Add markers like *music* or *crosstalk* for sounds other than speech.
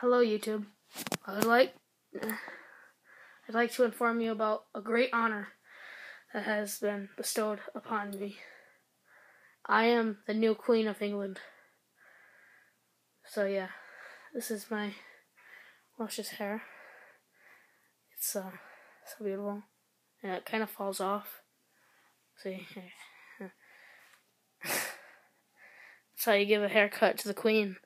Hello, YouTube. I would like *sighs* I'd like to inform you about a great honor that has been bestowed upon me. I am the new Queen of England. So yeah, this is my luscious hair. It's uh so beautiful, and it kind of falls off. See, *laughs* that's how you give a haircut to the Queen.